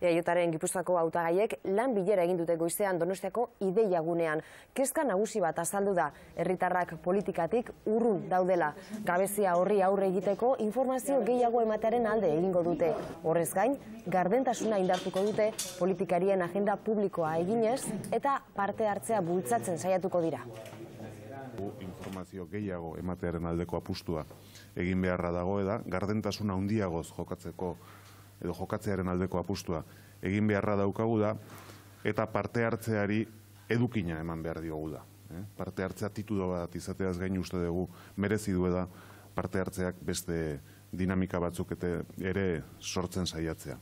Eaiotaren Gipuzkoako hautagaiek lan bilera egin dute goizean Donostiako ideia gunean. Kezka nagusi bat azaldu da, herritarrak politikatik urrun daudela. Gabezia horri aurre egiteko informazio gehiago ematearen alde egingo dute. Horrez gain, gardentasuna indartuko dute politikarien agenda publikoa eginez eta parte hartzea bultzatzen saiatuko dira informazio gehiago ematearen aldeko apustua egin beharra dago eda, gardentasuna handiagoz jokatzeko edo jokatzearen aldeko apustua egin beharra daukagu da, eta parte hartzeari edukina eman behar diogu da. Eh? Parte hartzea titudo bat izateaz gain uste dugu merezi du da parte hartzeak beste dinamika batzuk ere sortzen saiatzea.